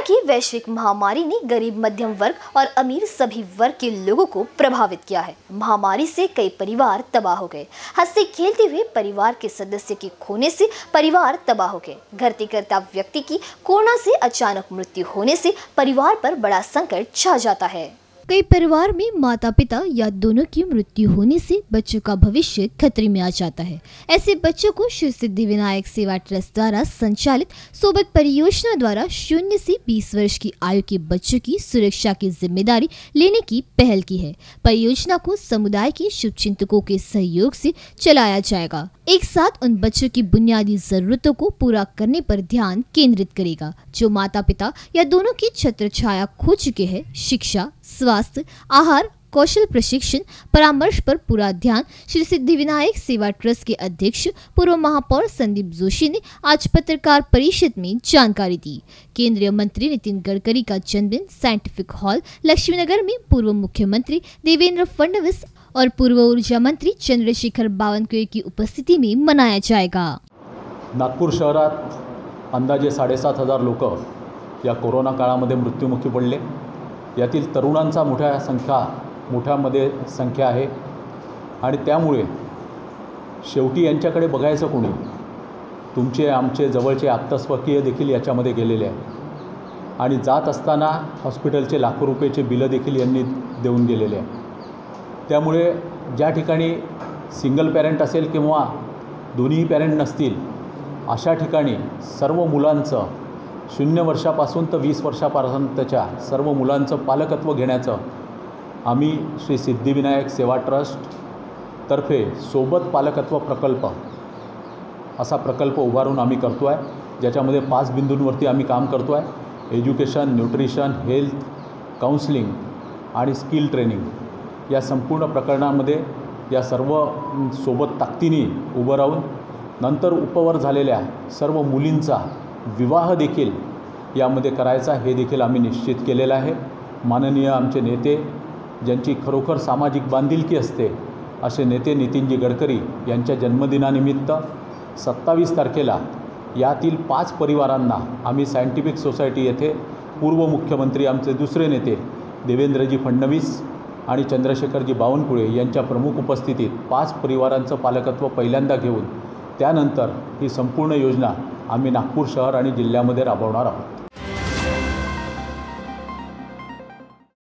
की वैश्विक महामारी ने गरीब, मध्यम वर्ग और अमीर सभी वर्ग के लोगों को प्रभावित किया है। महामारी से कई परिवार तबाह हो गए। हँसते खेलते हुए परिवार के सदस्य के खोने से परिवार तबाह हो गए। घरते करता व्यक्ति की कोरोना से अचानक मृत्यु होने से परिवार पर बड़ा संकट छा जाता है। कई परिवार में माता पिता या दोनों की मृत्यु होने से बच्चों का भविष्य खतरे में आ जाता है। ऐसे बच्चों को श्री सिद्धि विनायक सेवा ट्रस्ट द्वारा संचालित सोबत परियोजना द्वारा शून्य से 20 वर्ष की आयु के बच्चों की सुरक्षा की ज़िम्मेदारी लेने की पहल की है। परियोजना को समुदाय के शुभचिंतकों के सहयोग से चलाया जाएगा। एक साथ उन बच्चों की बुनियादी जरूरतों को पूरा करने पर ध्यान केंद्रित करेगा, जो माता पिता या दोनों की छत्र छाया खो चुके हैं। शिक्षा, स्वास्थ्य, आहार, कौशल प्रशिक्षण, परामर्श पर पूरा ध्यान श्री सिद्धि विनायक सेवा ट्रस्ट के अध्यक्ष पूर्व महापौर संदीप जोशी ने आज पत्रकार परिषद में जानकारी दी। केंद्रीय मंत्री नितिन गडकरी का जन्मदिन साइंटिफिक हॉल लक्ष्मीनगर में पूर्व मुख्यमंत्री देवेंद्र फडणवीस और पूर्व ऊर्जा मंत्री चंद्रशेखर बावनकुळे की उपस्थिति में मनाया जाएगा। नागपूर शहरात अंदाजे साडेसात हजार लोक या कोरोना काळामध्ये मृत्युमुखी पडले. यातील तरुणांचा मोठ्या संख्या मोठ्यामध्ये संख्या आहे. आणि त्यामुळे शेवटी यांच्याकडे बघायचं कोणी? तुमचे आमचे जवळचे आप्तस्वकीय देखील याच्यामध्ये गेलेले आहे आणि जात असताना हॉस्पिटलचे लाखो रुपयाचे बिलं देखील यांनी देऊन गेलेले आहे त्यामुळे ज्या ठिकाणी सिंगल पॅरेंट असेल किंवा दोन्ही पॅरेंट नसतील अशा ठिकाणी सर्व मुलांचं शून्य वर्षापासून तर वीस वर्षापर्यंतच्या सर्व मुलांचं पालकत्व घेण्याचं आम्ही श्री सिद्धिविनायक सेवा ट्रस्ट तर्फे सोबत पालकत्व प्रकल्प असा प्रकल्प उभारून आम्ही करतो आहे ज्याच्यामध्ये पाच बिंदूंवरती आम्ही काम करतो आहे एज्युकेशन न्यूट्रिशन हेल्थ काउन्सिलिंग आणि स्किल ट्रेनिंग. या संपूर्ण प्रकरणामध्ये या सर्व सोबत ताकदीने उभं राहून नंतर उपवर झालेल्या सर्व मुलींचा विवाह देखील यामध्ये करायचा हे देखील आम्ही निश्चित केलेलं आहे. माननीय आमचे नेते ज्यांची खरोखर सामाजिक बांधिलकी असते असे नेते नितीनजी गडकरी यांच्या जन्मदिनानिमित्त सत्तावीस तारखेला यातील पाच परिवारांना आम्ही सायंटिफिक सोसायटी येथे पूर्व मुख्यमंत्री आमचे दुसरे नेते देवेंद्रजी फडणवीस आणि चंद्रशेखरजी बावनकुळे यांच्या प्रमुख उपस्थितीत पाच परिवारांचं पालकत्व पहिल्यांदा घेऊन त्यानंतर ही संपूर्ण योजना आम्ही नागपूर शहर आणि जिल्ह्यामध्ये राबवणार आहोत.